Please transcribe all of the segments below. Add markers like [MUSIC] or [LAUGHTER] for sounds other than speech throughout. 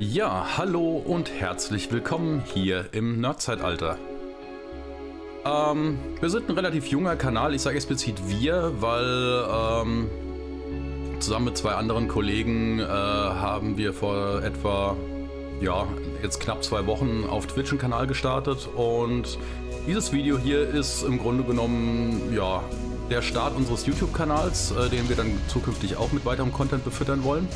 Ja, hallo und herzlich willkommen hier im Nerdzeitalter. Ähm, wir sind ein relativ junger Kanal, ich sage explizit wir, weil ähm, zusammen mit zwei anderen Kollegen äh, haben wir vor etwa, ja, jetzt knapp zwei Wochen auf Twitch einen Kanal gestartet und dieses Video hier ist im Grunde genommen, ja, der Start unseres YouTube-Kanals, äh, den wir dann zukünftig auch mit weiterem Content befüttern wollen.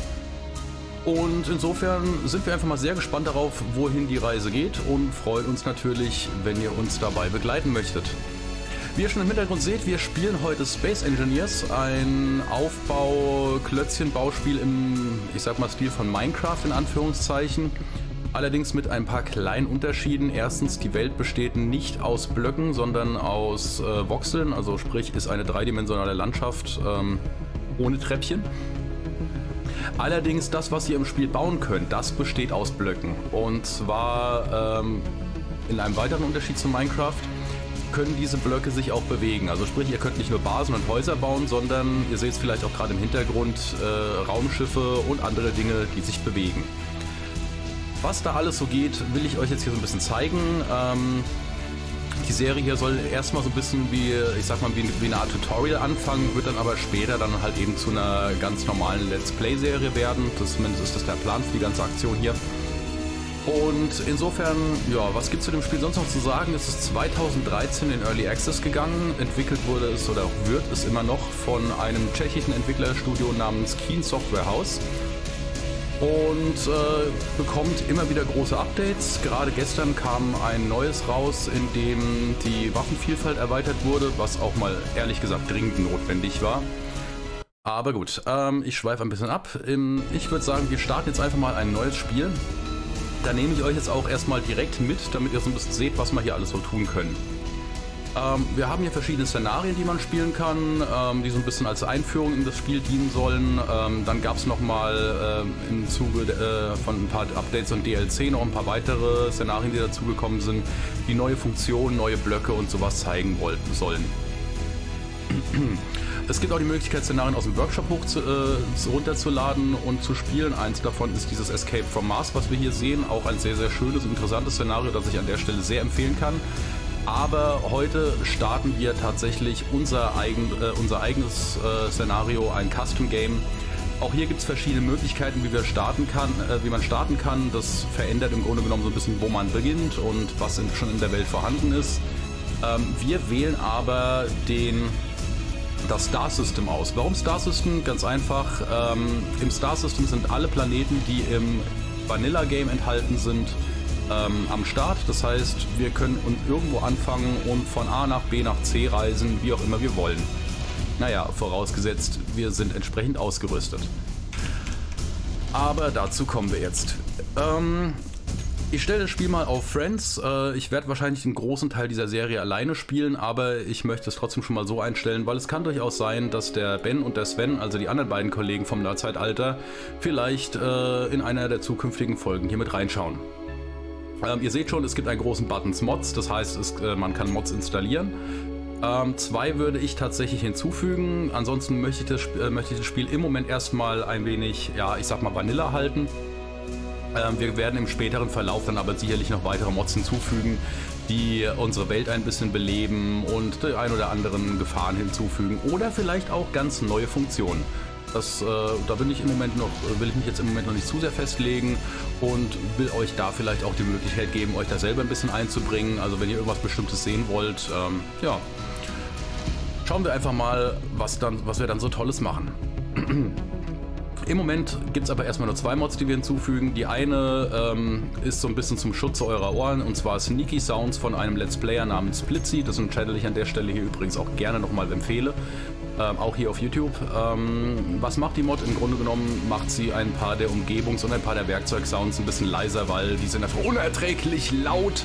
Und insofern sind wir einfach mal sehr gespannt darauf, wohin die Reise geht und freuen uns natürlich, wenn ihr uns dabei begleiten möchtet. Wie ihr schon im Hintergrund seht, wir spielen heute Space Engineers, ein Aufbau-Klötzchen-Bauspiel im, ich sag mal, Stil von Minecraft in Anführungszeichen. Allerdings mit ein paar kleinen Unterschieden. Erstens, die Welt besteht nicht aus Blöcken, sondern aus äh, Voxeln, also sprich ist eine dreidimensionale Landschaft ähm, ohne Treppchen. Allerdings das, was ihr im Spiel bauen könnt, das besteht aus Blöcken. Und zwar ähm, in einem weiteren Unterschied zu Minecraft können diese Blöcke sich auch bewegen. Also sprich, ihr könnt nicht nur Basen und Häuser bauen, sondern ihr seht es vielleicht auch gerade im Hintergrund äh, Raumschiffe und andere Dinge, die sich bewegen. Was da alles so geht, will ich euch jetzt hier so ein bisschen zeigen. Ähm, die Serie hier soll erstmal so ein bisschen wie, ich sag mal, wie, wie eine Art Tutorial anfangen, wird dann aber später dann halt eben zu einer ganz normalen Let's Play-Serie werden. Das, zumindest ist das der Plan für die ganze Aktion hier. Und insofern, ja, was gibt es zu dem Spiel sonst noch zu sagen? Es ist 2013 in Early Access gegangen. Entwickelt wurde es oder wird es immer noch von einem tschechischen Entwicklerstudio namens Keen Software House und äh, bekommt immer wieder große Updates. Gerade gestern kam ein neues raus, in dem die Waffenvielfalt erweitert wurde, was auch mal ehrlich gesagt dringend notwendig war. Aber gut, ähm, ich schweife ein bisschen ab. Ich würde sagen, wir starten jetzt einfach mal ein neues Spiel. Da nehme ich euch jetzt auch erstmal direkt mit, damit ihr so ein bisschen seht, was wir hier alles so tun können. Ähm, wir haben hier verschiedene Szenarien, die man spielen kann, ähm, die so ein bisschen als Einführung in das Spiel dienen sollen. Ähm, dann gab es nochmal äh, im Zuge äh, von ein paar Updates und DLC noch ein paar weitere Szenarien, die dazugekommen sind, die neue Funktionen, neue Blöcke und sowas zeigen wollten sollen. [CLEARS THROAT] Es gibt auch die Möglichkeit, Szenarien aus dem Workshop hoch zu, äh, runterzuladen und zu spielen. Eins davon ist dieses Escape from Mars, was wir hier sehen. Auch ein sehr, sehr schönes und interessantes Szenario, das ich an der Stelle sehr empfehlen kann. Aber heute starten wir tatsächlich unser, eigen, äh, unser eigenes äh, Szenario, ein Custom Game. Auch hier gibt es verschiedene Möglichkeiten, wie, wir starten kann, äh, wie man starten kann. Das verändert im Grunde genommen so ein bisschen, wo man beginnt und was in, schon in der Welt vorhanden ist. Ähm, wir wählen aber den, das Star System aus. Warum Star System? Ganz einfach. Ähm, Im Star System sind alle Planeten, die im Vanilla Game enthalten sind, ähm, am Start. Das heißt, wir können irgendwo anfangen und von A nach B nach C reisen, wie auch immer wir wollen. Naja, vorausgesetzt, wir sind entsprechend ausgerüstet. Aber dazu kommen wir jetzt. Ähm, ich stelle das Spiel mal auf Friends. Äh, ich werde wahrscheinlich einen großen Teil dieser Serie alleine spielen, aber ich möchte es trotzdem schon mal so einstellen, weil es kann durchaus sein, dass der Ben und der Sven, also die anderen beiden Kollegen vom Nerdzeitalter, vielleicht äh, in einer der zukünftigen Folgen hier mit reinschauen. Ähm, ihr seht schon, es gibt einen großen Button Mods, das heißt, es, äh, man kann Mods installieren. Ähm, zwei würde ich tatsächlich hinzufügen. Ansonsten möchte ich, das, äh, möchte ich das Spiel im Moment erstmal ein wenig, ja, ich sag mal Vanilla halten. Ähm, wir werden im späteren Verlauf dann aber sicherlich noch weitere Mods hinzufügen, die unsere Welt ein bisschen beleben und die ein oder anderen Gefahren hinzufügen oder vielleicht auch ganz neue Funktionen. Das, äh, da bin ich im Moment noch, will ich mich jetzt im Moment noch nicht zu sehr festlegen und will euch da vielleicht auch die Möglichkeit geben, euch da selber ein bisschen einzubringen. Also wenn ihr irgendwas Bestimmtes sehen wollt, ähm, ja, schauen wir einfach mal, was, dann, was wir dann so Tolles machen. [CLEARS THROAT] Im Moment gibt es aber erstmal nur zwei Mods, die wir hinzufügen. Die eine ähm, ist so ein bisschen zum Schutze eurer Ohren und zwar Sneaky Sounds von einem Let's Player namens Splitzy. Das ist ein Channel, den ich an der Stelle hier übrigens auch gerne nochmal empfehle ähm, auch hier auf YouTube. Ähm, was macht die Mod? Im Grunde genommen macht sie ein paar der Umgebungs- und ein paar der Werkzeugsounds ein bisschen leiser, weil die sind einfach unerträglich laut.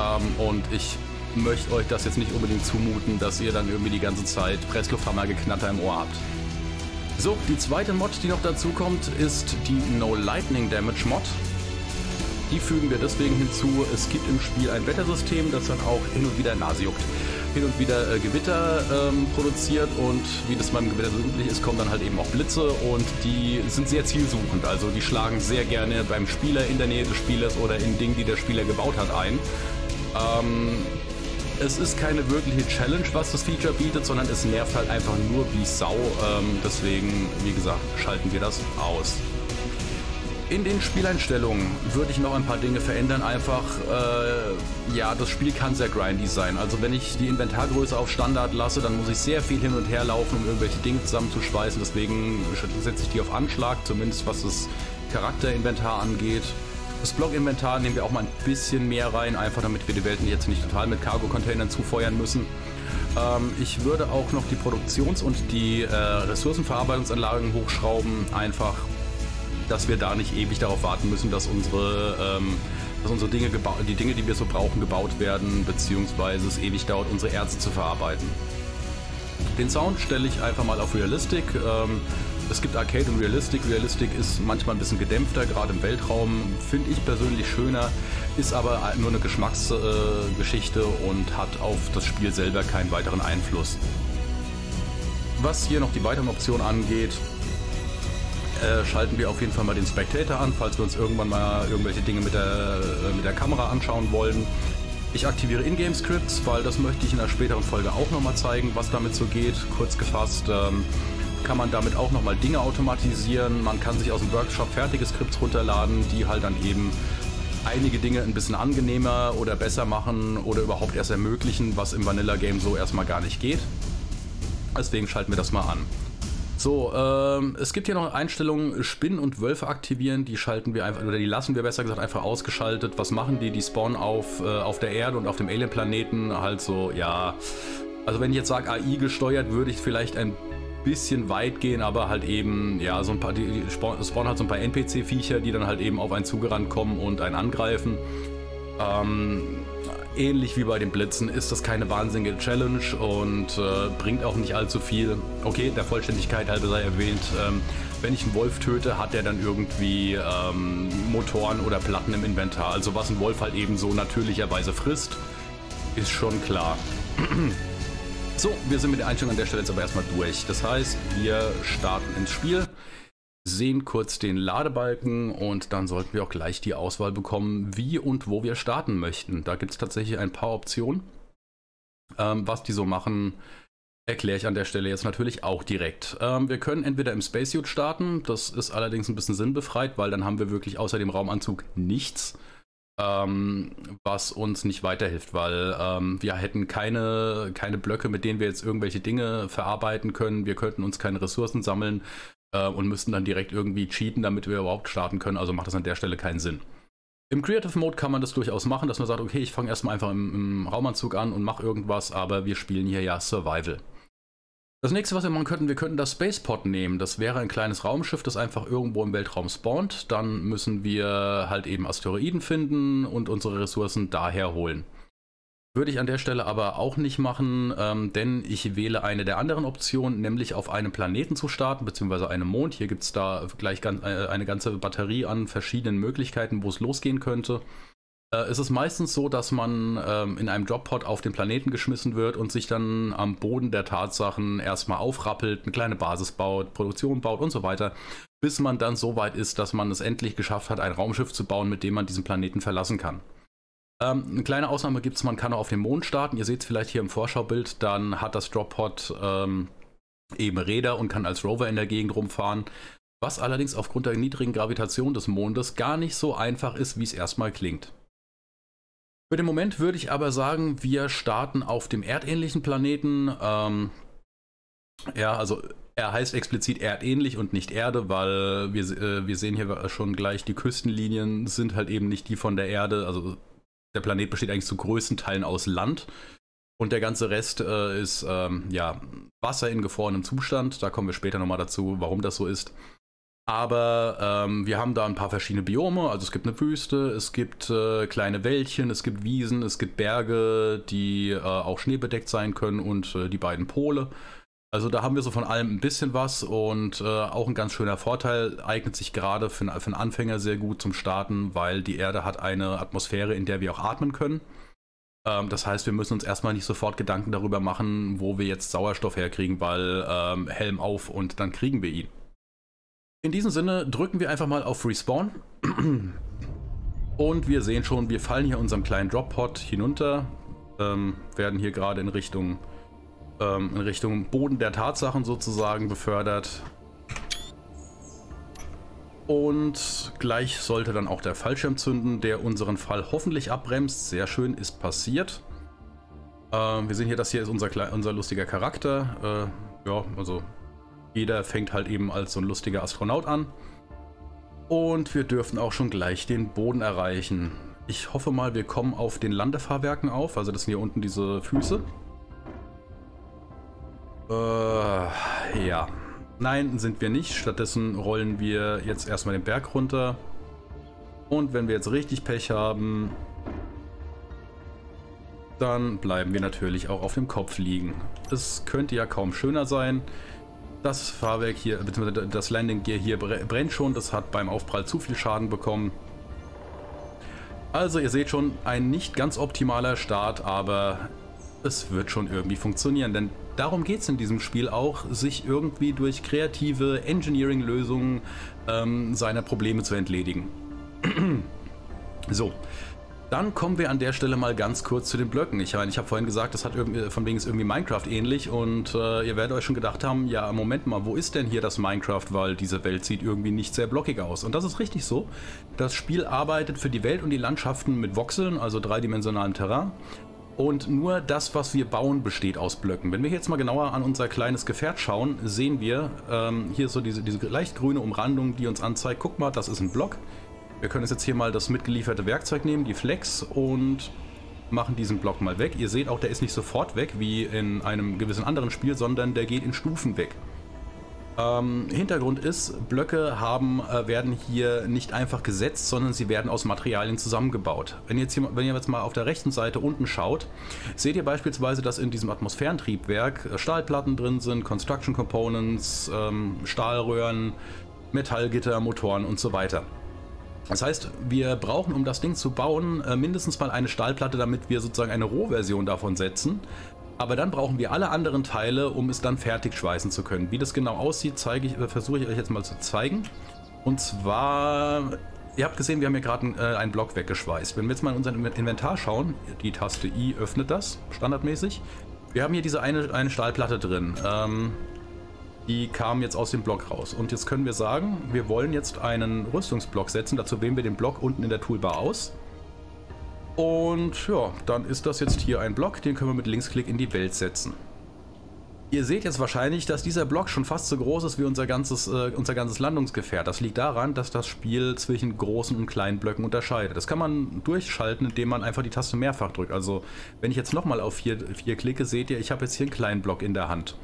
Ähm, und ich möchte euch das jetzt nicht unbedingt zumuten, dass ihr dann irgendwie die ganze Zeit Presslufthammergeknatter im Ohr habt. So, die zweite Mod, die noch dazu kommt, ist die No Lightning Damage Mod. Die fügen wir deswegen hinzu. Es gibt im Spiel ein Wettersystem, das dann auch hin und wieder Nase juckt. Hin und wieder äh, Gewitter ähm, produziert und wie das beim Gewitter so üblich ist, kommen dann halt eben auch Blitze und die sind sehr zielsuchend. Also die schlagen sehr gerne beim Spieler in der Nähe des Spielers oder in Dingen, die der Spieler gebaut hat, ein. Ähm, es ist keine wirkliche Challenge, was das Feature bietet, sondern es nervt halt einfach nur wie Sau. Ähm, deswegen, wie gesagt, schalten wir das aus. In den Spieleinstellungen würde ich noch ein paar Dinge verändern. Einfach, äh, ja, das Spiel kann sehr grindy sein. Also wenn ich die Inventargröße auf Standard lasse, dann muss ich sehr viel hin und her laufen, um irgendwelche Dinge zusammenzuschweißen. Deswegen setze ich die auf Anschlag, zumindest was das Charakterinventar angeht. Das Block-Inventar nehmen wir auch mal ein bisschen mehr rein, einfach damit wir die Welten jetzt nicht total mit Cargo-Containern zufeuern müssen. Ähm, ich würde auch noch die Produktions- und die äh, Ressourcenverarbeitungsanlagen hochschrauben, einfach dass wir da nicht ewig darauf warten müssen, dass unsere, ähm, dass unsere Dinge, die Dinge, die wir so brauchen, gebaut werden, beziehungsweise es ewig dauert, unsere Erze zu verarbeiten. Den Sound stelle ich einfach mal auf Realistic. Ähm, es gibt Arcade und Realistic. Realistic ist manchmal ein bisschen gedämpfter, gerade im Weltraum. Finde ich persönlich schöner, ist aber nur eine Geschmacksgeschichte äh, und hat auf das Spiel selber keinen weiteren Einfluss. Was hier noch die weiteren Optionen angeht, äh, schalten wir auf jeden Fall mal den Spectator an, falls wir uns irgendwann mal irgendwelche Dinge mit der, äh, mit der Kamera anschauen wollen. Ich aktiviere Ingame-Scripts, weil das möchte ich in einer späteren Folge auch nochmal zeigen, was damit so geht. Kurz gefasst ähm, kann man damit auch nochmal Dinge automatisieren. Man kann sich aus dem Workshop fertige Skripts runterladen, die halt dann eben einige Dinge ein bisschen angenehmer oder besser machen oder überhaupt erst ermöglichen, was im Vanilla Game so erstmal gar nicht geht. Deswegen schalten wir das mal an. So, ähm, es gibt hier noch Einstellungen, Spinnen und Wölfe aktivieren, die schalten wir einfach, oder die lassen wir besser gesagt einfach ausgeschaltet. Was machen die? Die spawnen auf, äh, auf der Erde und auf dem Alien-Planeten halt so, ja. Also wenn ich jetzt sage AI gesteuert, würde ich vielleicht ein bisschen weit gehen, aber halt eben, ja, so ein paar, die spawnen halt so ein paar NPC-Viecher, die dann halt eben auf einen zugerannt kommen und einen angreifen. Ähm, ähnlich wie bei den Blitzen ist das keine wahnsinnige Challenge und äh, bringt auch nicht allzu viel. Okay, der Vollständigkeit halber sei erwähnt, ähm, wenn ich einen Wolf töte, hat er dann irgendwie ähm, Motoren oder Platten im Inventar. Also was ein Wolf halt eben so natürlicherweise frisst, ist schon klar. [CLEARS THROAT] so, wir sind mit der Einstellung an der Stelle jetzt aber erstmal durch. Das heißt, wir starten ins Spiel sehen kurz den Ladebalken und dann sollten wir auch gleich die Auswahl bekommen, wie und wo wir starten möchten. Da gibt es tatsächlich ein paar Optionen. Ähm, was die so machen, erkläre ich an der Stelle jetzt natürlich auch direkt. Ähm, wir können entweder im Spacesuit starten, das ist allerdings ein bisschen sinnbefreit, weil dann haben wir wirklich außer dem Raumanzug nichts, ähm, was uns nicht weiterhilft, weil ähm, wir hätten keine, keine Blöcke, mit denen wir jetzt irgendwelche Dinge verarbeiten können. Wir könnten uns keine Ressourcen sammeln äh, und müssten dann direkt irgendwie cheaten, damit wir überhaupt starten können. Also macht das an der Stelle keinen Sinn. Im Creative Mode kann man das durchaus machen, dass man sagt, okay, ich fange erstmal einfach im, im Raumanzug an und mache irgendwas, aber wir spielen hier ja Survival. Das nächste, was wir machen könnten, wir könnten das Spacepod nehmen. Das wäre ein kleines Raumschiff, das einfach irgendwo im Weltraum spawnt. Dann müssen wir halt eben Asteroiden finden und unsere Ressourcen daher holen. Würde ich an der Stelle aber auch nicht machen, ähm, denn ich wähle eine der anderen Optionen, nämlich auf einem Planeten zu starten, beziehungsweise einem Mond. Hier gibt es da gleich ganz, äh, eine ganze Batterie an verschiedenen Möglichkeiten, wo es losgehen könnte. Äh, es ist meistens so, dass man ähm, in einem Dropod auf den Planeten geschmissen wird und sich dann am Boden der Tatsachen erstmal aufrappelt, eine kleine Basis baut, Produktion baut und so weiter, bis man dann so weit ist, dass man es endlich geschafft hat, ein Raumschiff zu bauen, mit dem man diesen Planeten verlassen kann. Ähm, eine kleine Ausnahme gibt es, man kann auch auf dem Mond starten. Ihr seht es vielleicht hier im Vorschaubild, dann hat das Droppod ähm, eben Räder und kann als Rover in der Gegend rumfahren. Was allerdings aufgrund der niedrigen Gravitation des Mondes gar nicht so einfach ist, wie es erstmal klingt. Für den Moment würde ich aber sagen, wir starten auf dem erdähnlichen Planeten. Ähm, ja, also er heißt explizit erdähnlich und nicht Erde, weil wir, äh, wir sehen hier schon gleich, die Küstenlinien sind halt eben nicht die von der Erde. Also der Planet besteht eigentlich zu größten Teilen aus Land. Und der ganze Rest äh, ist ähm, ja, Wasser in gefrorenem Zustand. Da kommen wir später nochmal dazu, warum das so ist. Aber ähm, wir haben da ein paar verschiedene Biome. Also es gibt eine Wüste, es gibt äh, kleine Wäldchen, es gibt Wiesen, es gibt Berge, die äh, auch schneebedeckt sein können und äh, die beiden Pole. Also da haben wir so von allem ein bisschen was und äh, auch ein ganz schöner Vorteil, eignet sich gerade für, für einen Anfänger sehr gut zum Starten, weil die Erde hat eine Atmosphäre, in der wir auch atmen können. Ähm, das heißt, wir müssen uns erstmal nicht sofort Gedanken darüber machen, wo wir jetzt Sauerstoff herkriegen, weil ähm, Helm auf und dann kriegen wir ihn. In diesem Sinne drücken wir einfach mal auf Respawn. Und wir sehen schon, wir fallen hier unserem kleinen Drop-Pod hinunter, ähm, werden hier gerade in Richtung ähm, in Richtung Boden der Tatsachen sozusagen befördert. Und gleich sollte dann auch der Fallschirm zünden, der unseren Fall hoffentlich abbremst. Sehr schön, ist passiert. Äh, wir sehen hier, das hier ist unser, unser lustiger Charakter. Äh, ja, also jeder fängt halt eben als so ein lustiger Astronaut an. Und wir dürfen auch schon gleich den Boden erreichen. Ich hoffe mal, wir kommen auf den Landefahrwerken auf. Also das sind hier unten diese Füße. Äh, ja. Nein, sind wir nicht. Stattdessen rollen wir jetzt erstmal den Berg runter. Und wenn wir jetzt richtig Pech haben, dann bleiben wir natürlich auch auf dem Kopf liegen. Es könnte ja kaum schöner sein. Das Fahrwerk hier, beziehungsweise das Landing Gear hier brennt schon. Das hat beim Aufprall zu viel Schaden bekommen. Also ihr seht schon, ein nicht ganz optimaler Start, aber es wird schon irgendwie funktionieren, denn darum geht es in diesem Spiel auch, sich irgendwie durch kreative Engineering-Lösungen ähm, seiner Probleme zu entledigen. [CLEARS THROAT] so, dann kommen wir an der Stelle mal ganz kurz zu den Blöcken. Ich, ich habe vorhin gesagt, das hat von wegen ist irgendwie Minecraft ähnlich und äh, ihr werdet euch schon gedacht haben, ja Moment mal, wo ist denn hier das Minecraft, weil diese Welt sieht irgendwie nicht sehr blockig aus. Und das ist richtig so. Das Spiel arbeitet für die Welt und die Landschaften mit Voxeln, also dreidimensionalem Terrain. Und nur das, was wir bauen, besteht aus Blöcken. Wenn wir jetzt mal genauer an unser kleines Gefährt schauen, sehen wir, ähm, hier so diese, diese leicht grüne Umrandung, die uns anzeigt, guck mal, das ist ein Block. Wir können jetzt hier mal das mitgelieferte Werkzeug nehmen, die Flex, und machen diesen Block mal weg. Ihr seht auch, der ist nicht sofort weg, wie in einem gewissen anderen Spiel, sondern der geht in Stufen weg. Ähm, Hintergrund ist, Blöcke haben, äh, werden hier nicht einfach gesetzt, sondern sie werden aus Materialien zusammengebaut. Wenn ihr, jetzt hier, wenn ihr jetzt mal auf der rechten Seite unten schaut, seht ihr beispielsweise, dass in diesem Atmosphärentriebwerk äh, Stahlplatten drin sind, Construction Components, ähm, Stahlröhren, Metallgitter, Motoren und so weiter. Das heißt, wir brauchen, um das Ding zu bauen, äh, mindestens mal eine Stahlplatte, damit wir sozusagen eine Rohversion davon setzen. Aber dann brauchen wir alle anderen Teile, um es dann fertig schweißen zu können. Wie das genau aussieht, ich, versuche ich euch jetzt mal zu zeigen. Und zwar, ihr habt gesehen, wir haben hier gerade einen, äh, einen Block weggeschweißt. Wenn wir jetzt mal in unser Inventar schauen, die Taste I öffnet das, standardmäßig. Wir haben hier diese eine, eine Stahlplatte drin. Ähm, die kam jetzt aus dem Block raus. Und jetzt können wir sagen, wir wollen jetzt einen Rüstungsblock setzen. Dazu wählen wir den Block unten in der Toolbar aus. Und ja, dann ist das jetzt hier ein Block, den können wir mit Linksklick in die Welt setzen. Ihr seht jetzt wahrscheinlich, dass dieser Block schon fast so groß ist wie unser ganzes, äh, unser ganzes Landungsgefährt. Das liegt daran, dass das Spiel zwischen großen und kleinen Blöcken unterscheidet. Das kann man durchschalten, indem man einfach die Taste mehrfach drückt. Also wenn ich jetzt nochmal auf 4 klicke, seht ihr, ich habe jetzt hier einen kleinen Block in der Hand.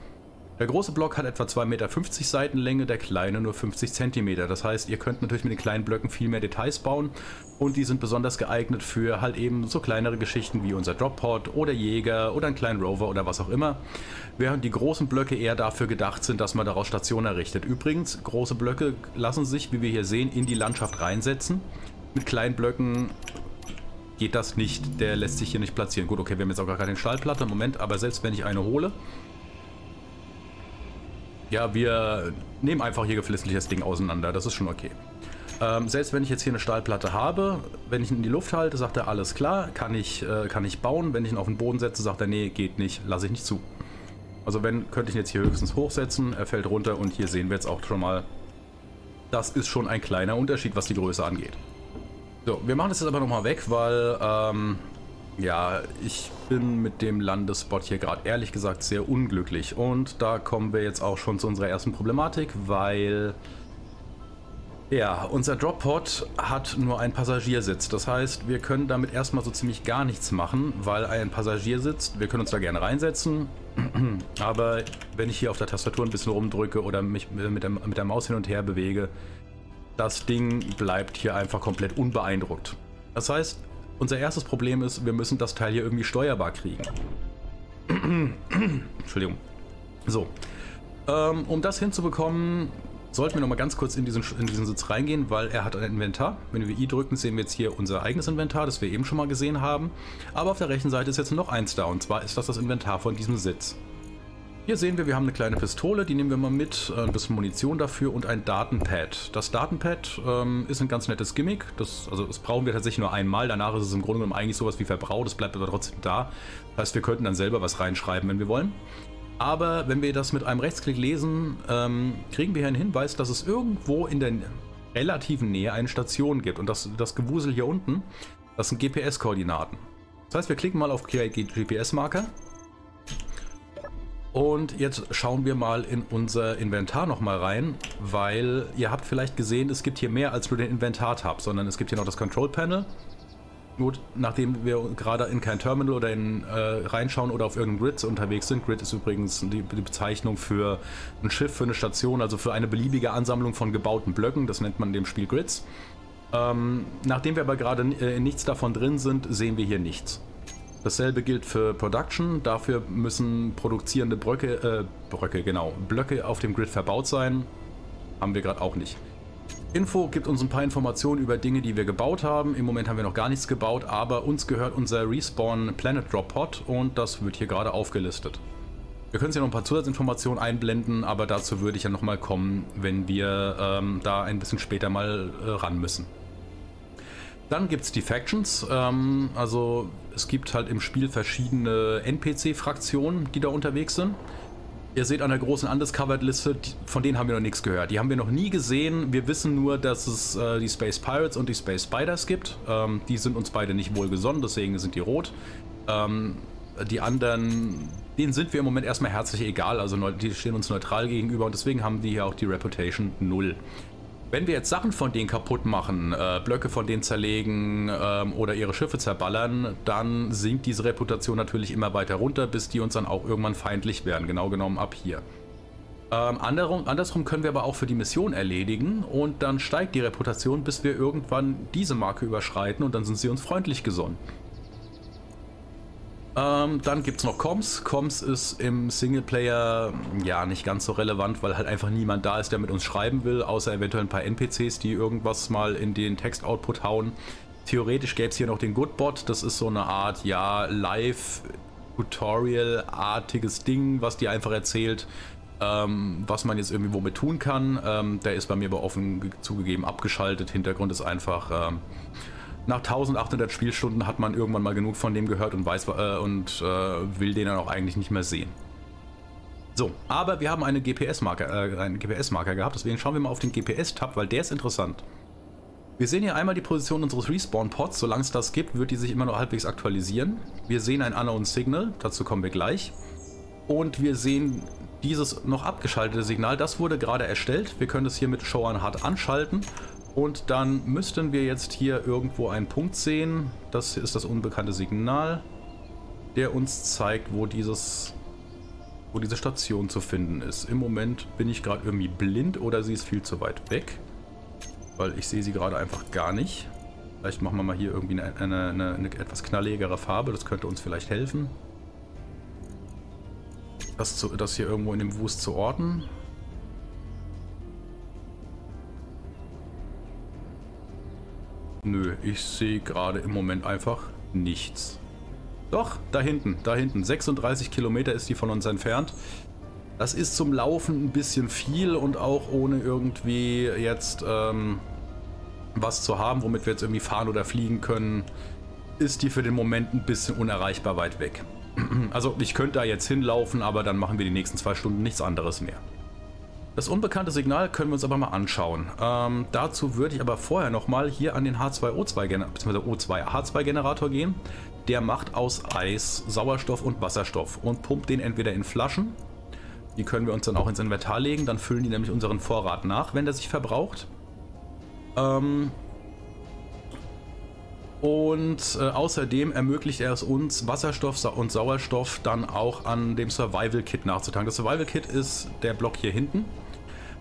Der große Block hat etwa 2,50 Meter Seitenlänge, der kleine nur 50 cm. Das heißt, ihr könnt natürlich mit den kleinen Blöcken viel mehr Details bauen und die sind besonders geeignet für halt eben so kleinere Geschichten wie unser Droppod oder Jäger oder einen kleinen Rover oder was auch immer. Während die großen Blöcke eher dafür gedacht sind, dass man daraus Stationen errichtet. Übrigens, große Blöcke lassen sich, wie wir hier sehen, in die Landschaft reinsetzen. Mit kleinen Blöcken geht das nicht, der lässt sich hier nicht platzieren. Gut, okay, wir haben jetzt auch gar keine Stahlplatte, Moment, aber selbst wenn ich eine hole, ja, wir nehmen einfach hier geflissentlich das Ding auseinander. Das ist schon okay. Ähm, selbst wenn ich jetzt hier eine Stahlplatte habe, wenn ich ihn in die Luft halte, sagt er, alles klar, kann ich, äh, kann ich bauen. Wenn ich ihn auf den Boden setze, sagt er, nee, geht nicht, lasse ich nicht zu. Also wenn, könnte ich ihn jetzt hier höchstens hochsetzen, er fällt runter und hier sehen wir jetzt auch schon mal, das ist schon ein kleiner Unterschied, was die Größe angeht. So, wir machen das jetzt aber nochmal weg, weil ähm, ja, ich bin mit dem Landespot hier gerade ehrlich gesagt sehr unglücklich. Und da kommen wir jetzt auch schon zu unserer ersten Problematik, weil... Ja, unser Droppod hat nur einen Passagiersitz. Das heißt, wir können damit erstmal so ziemlich gar nichts machen, weil ein Passagier sitzt. Wir können uns da gerne reinsetzen, [CLEARS THROAT] aber wenn ich hier auf der Tastatur ein bisschen rumdrücke oder mich mit der, mit der Maus hin und her bewege, das Ding bleibt hier einfach komplett unbeeindruckt. Das heißt, unser erstes Problem ist, wir müssen das Teil hier irgendwie steuerbar kriegen. [CLEARS THROAT] Entschuldigung. So, Ähm, um das hinzubekommen, sollten wir noch mal ganz kurz in diesen, in diesen Sitz reingehen, weil er hat ein Inventar. Wenn wir I drücken, sehen wir jetzt hier unser eigenes Inventar, das wir eben schon mal gesehen haben. Aber auf der rechten Seite ist jetzt noch eins da und zwar ist das das Inventar von diesem Sitz. Hier sehen wir, wir haben eine kleine Pistole, die nehmen wir mal mit, äh, ein bisschen Munition dafür und ein Datenpad. Das Datenpad ähm, ist ein ganz nettes Gimmick, das, also das brauchen wir tatsächlich nur einmal, danach ist es im Grunde genommen eigentlich sowas wie verbraucht, das bleibt aber trotzdem da. Das heißt, wir könnten dann selber was reinschreiben, wenn wir wollen. Aber wenn wir das mit einem Rechtsklick lesen, ähm, kriegen wir hier einen Hinweis, dass es irgendwo in der relativen Nähe eine Station gibt. Und das, das Gewusel hier unten, das sind GPS-Koordinaten. Das heißt, wir klicken mal auf Create GPS-Marker. Und jetzt schauen wir mal in unser Inventar nochmal rein, weil ihr habt vielleicht gesehen, es gibt hier mehr als nur den Inventar-Tab, sondern es gibt hier noch das Control-Panel Gut, nachdem wir gerade in kein Terminal oder in äh, reinschauen oder auf irgendeinem Grid unterwegs sind. Grid ist übrigens die, die, Bezeichnung für ein Schiff, für eine Station, also für eine beliebige Ansammlung von gebauten Blöcken. Das nennt man in dem Spiel Grids. Ähm, nachdem wir aber gerade äh, in nichts davon drin sind, sehen wir hier nichts. Dasselbe gilt für Production. Dafür müssen produzierende Bröcke, äh, Bröcke, genau, Blöcke auf dem Grid verbaut sein. Haben wir gerade auch nicht. Info gibt uns ein paar Informationen über Dinge, die wir gebaut haben. Im Moment haben wir noch gar nichts gebaut, aber uns gehört unser Respawn Planet Drop Pod und das wird hier gerade aufgelistet. Wir können hier noch ein paar Zusatzinformationen einblenden, aber dazu würde ich ja nochmal kommen, wenn wir ähm, da ein bisschen später mal äh, ran müssen. Dann gibt es die Factions, ähm, also es gibt halt im Spiel verschiedene NPC-Fraktionen, die da unterwegs sind. Ihr seht an der großen Undiscovered-Liste, von denen haben wir noch nichts gehört. Die haben wir noch nie gesehen. Wir wissen nur, dass es äh, die Space Pirates und die Space Spiders gibt. Ähm, die sind uns beide nicht wohlgesonnen, deswegen sind die rot. Ähm, die anderen, denen sind wir im Moment erstmal herzlich egal. Also die stehen uns neutral gegenüber und deswegen haben die hier auch die Reputation 0. Wenn wir jetzt Sachen von denen kaputt machen, äh, Blöcke von denen zerlegen ähm, oder ihre Schiffe zerballern, dann sinkt diese Reputation natürlich immer weiter runter, bis die uns dann auch irgendwann feindlich werden, genau genommen ab hier. Ähm, andersrum, andersrum können wir aber auch für die Mission erledigen und dann steigt die Reputation, bis wir irgendwann diese Marke überschreiten und dann sind sie uns freundlich gesonnen. Ähm, dann gibt es noch Coms. Coms ist im Singleplayer ja nicht ganz so relevant, weil halt einfach niemand da ist, der mit uns schreiben will, außer eventuell ein paar NPCs, die irgendwas mal in den Text-Output hauen. Theoretisch gäbe es hier noch den Goodbot. Das ist so eine Art, ja, Live-Tutorial-artiges Ding, was dir einfach erzählt, ähm, was man jetzt irgendwie womit tun kann. Ähm, der ist bei mir aber offen zugegeben abgeschaltet. Hintergrund ist einfach... Nach 1800 Spielstunden hat man irgendwann mal genug von dem gehört und weiß äh, und äh, will den dann auch eigentlich nicht mehr sehen. So, aber wir haben eine GPS-Marker, äh, einen GPS-Marker gehabt, deswegen schauen wir mal auf den GPS-Tab, weil der ist interessant. Wir sehen hier einmal die Position unseres Respawn-Pods. Solange es das gibt, wird die sich immer noch halbwegs aktualisieren. Wir sehen ein Unknown Signal, dazu kommen wir gleich. Und wir sehen dieses noch abgeschaltete Signal, das wurde gerade erstellt. Wir können es hier mit Show on HUD anschalten und dann müssten wir jetzt hier irgendwo einen Punkt sehen. Das ist das unbekannte Signal, der uns zeigt, wo dieses wo diese Station zu finden ist. Im Moment bin ich gerade irgendwie blind oder sie ist viel zu weit weg. Weil ich sehe sie gerade einfach gar nicht. Vielleicht machen wir mal hier irgendwie eine, eine, eine, eine etwas knalligere Farbe. Das könnte uns vielleicht helfen. Das, zu, das hier irgendwo in dem Wust zu orten. Nö, ich sehe gerade im Moment einfach nichts. Doch, da hinten, da hinten. 36 Kilometer ist die von uns entfernt. Das ist zum Laufen ein bisschen viel und auch ohne irgendwie jetzt ähm, was zu haben, womit wir jetzt irgendwie fahren oder fliegen können, ist die für den Moment ein bisschen unerreichbar weit weg. [CLEARS THROAT] Also ich könnte da jetzt hinlaufen, aber dann machen wir die nächsten zwei Stunden nichts anderes mehr. Das unbekannte Signal können wir uns aber mal anschauen. Ähm, dazu würde ich aber vorher nochmal hier an den H2O2 bzw. O2H2 Generator gehen. Der macht aus Eis Sauerstoff und Wasserstoff und pumpt den entweder in Flaschen. Die können wir uns dann auch ins Inventar legen, dann füllen die nämlich unseren Vorrat nach, wenn der sich verbraucht. Ähm, und äh, außerdem ermöglicht er es uns, Wasserstoff und Sauerstoff dann auch an dem Survival Kit nachzutanken. Das Survival Kit ist der Block hier hinten.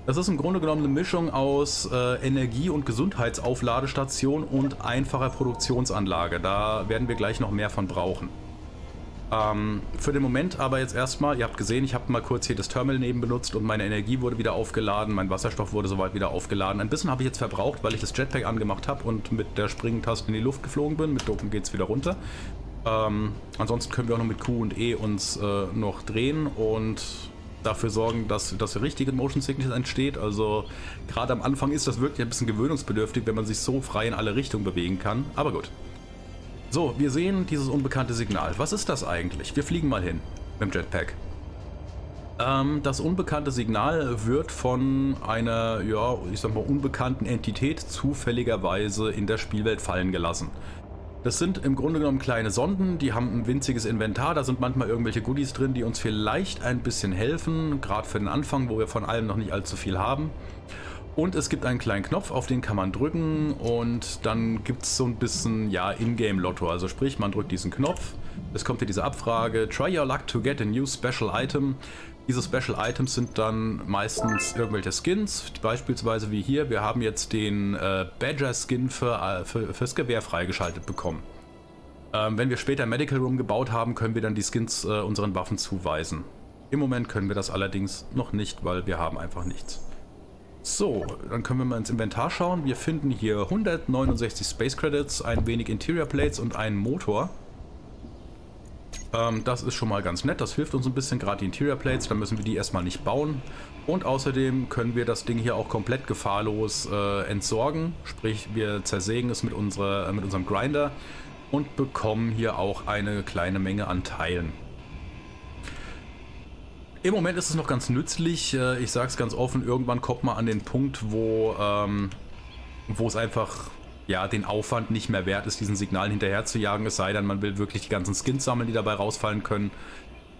Das ist im Grunde genommen eine Mischung aus äh, Energie- und Gesundheitsaufladestation und einfacher Produktionsanlage. Da werden wir gleich noch mehr von brauchen. Ähm, für den Moment aber jetzt erstmal, ihr habt gesehen, ich habe mal kurz hier das Terminal neben benutzt und meine Energie wurde wieder aufgeladen, mein Wasserstoff wurde soweit wieder aufgeladen. Ein bisschen habe ich jetzt verbraucht, weil ich das Jetpack angemacht habe und mit der Springentaste in die Luft geflogen bin. Mit Dopen geht es wieder runter. Ähm, ansonsten können wir auch noch mit Q und E uns äh, noch drehen und dafür sorgen, dass das richtige Motion Sickness entsteht. Also gerade am Anfang ist das wirklich ein bisschen gewöhnungsbedürftig, wenn man sich so frei in alle Richtungen bewegen kann. Aber gut. So, wir sehen dieses unbekannte Signal. Was ist das eigentlich? Wir fliegen mal hin mit dem Jetpack. Ähm, das unbekannte Signal wird von einer, ja, ich sag mal, unbekannten Entität zufälligerweise in der Spielwelt fallen gelassen. Das sind im Grunde genommen kleine Sonden, die haben ein winziges Inventar, da sind manchmal irgendwelche Goodies drin, die uns vielleicht ein bisschen helfen, gerade für den Anfang, wo wir von allem noch nicht allzu viel haben. Und es gibt einen kleinen Knopf, auf den kann man drücken und dann gibt es so ein bisschen, ja, Ingame-Lotto. Also sprich, man drückt diesen Knopf, es kommt hier diese Abfrage, try your luck to get a new special item. Diese Special Items sind dann meistens irgendwelche Skins, beispielsweise wie hier, wir haben jetzt den äh, Badger Skin für, äh, für, fürs Gewehr freigeschaltet bekommen. Ähm, wenn wir später Medical Room gebaut haben, können wir dann die Skins äh, unseren Waffen zuweisen. Im Moment können wir das allerdings noch nicht, weil wir haben einfach nichts. So, dann können wir mal ins Inventar schauen. Wir finden hier 169 Space Credits, ein wenig Interior Plates und einen Motor. Ähm, das ist schon mal ganz nett, das hilft uns ein bisschen, gerade die Interior Plates, dann müssen wir die erstmal nicht bauen. Und außerdem können wir das Ding hier auch komplett gefahrlos äh, entsorgen, sprich wir zersägen es mit, unserer, äh, mit unserem Grinder und bekommen hier auch eine kleine Menge an Teilen. Im Moment ist es noch ganz nützlich. Äh, ich sage es ganz offen, irgendwann kommt man an den Punkt, wo, ähm, wo es einfach ja, den Aufwand nicht mehr wert ist, diesen Signalen hinterher zu jagen. Es sei denn, man will wirklich die ganzen Skins sammeln, die dabei rausfallen können.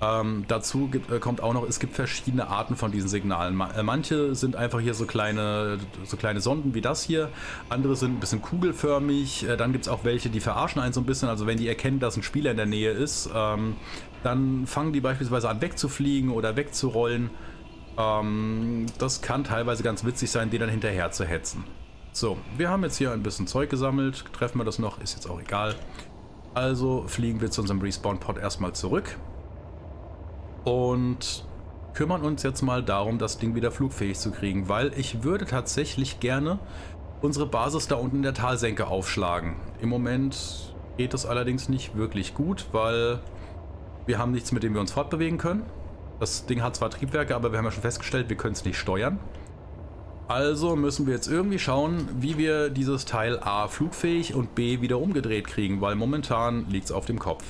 Ähm, dazu gibt, äh, kommt auch noch, es gibt verschiedene Arten von diesen Signalen. Ma äh, manche sind einfach hier so kleine, so kleine Sonden wie das hier. Andere sind ein bisschen kugelförmig. Äh, dann gibt es auch welche, die verarschen einen so ein bisschen. Also wenn die erkennen, dass ein Spieler in der Nähe ist, ähm, dann fangen die beispielsweise an wegzufliegen oder wegzurollen. Ähm, das kann teilweise ganz witzig sein, die dann hinterher zu hetzen. So, wir haben jetzt hier ein bisschen Zeug gesammelt. Treffen wir das noch, ist jetzt auch egal. Also fliegen wir zu unserem Respawn-Pod erstmal zurück. Und kümmern uns jetzt mal darum, das Ding wieder flugfähig zu kriegen, weil ich würde tatsächlich gerne unsere Basis da unten in der Talsenke aufschlagen. Im Moment geht das allerdings nicht wirklich gut, weil wir haben nichts, mit dem wir uns fortbewegen können. Das Ding hat zwar Triebwerke, aber wir haben ja schon festgestellt, wir können es nicht steuern. Also müssen wir jetzt irgendwie schauen, wie wir dieses Teil A flugfähig und B wieder umgedreht kriegen, weil momentan liegt es auf dem Kopf.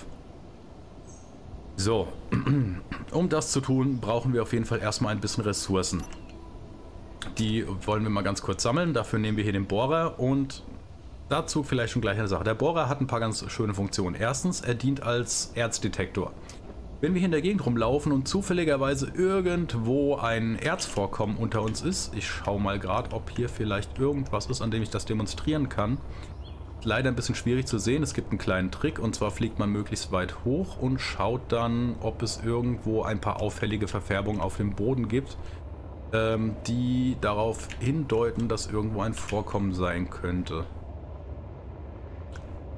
So, [CLEARS THROAT] um das zu tun, brauchen wir auf jeden Fall erstmal ein bisschen Ressourcen. Die wollen wir mal ganz kurz sammeln. Dafür nehmen wir hier den Bohrer und dazu vielleicht schon gleich eine Sache. Der Bohrer hat ein paar ganz schöne Funktionen. Erstens, er dient als Erzdetektor. Wenn wir hier in der Gegend rumlaufen und zufälligerweise irgendwo ein Erzvorkommen unter uns ist, ich schaue mal gerade, ob hier vielleicht irgendwas ist, an dem ich das demonstrieren kann. Leider ein bisschen schwierig zu sehen. Es gibt einen kleinen Trick und zwar fliegt man möglichst weit hoch und schaut dann, ob es irgendwo ein paar auffällige Verfärbungen auf dem Boden gibt, ähm, die darauf hindeuten, dass irgendwo ein Vorkommen sein könnte.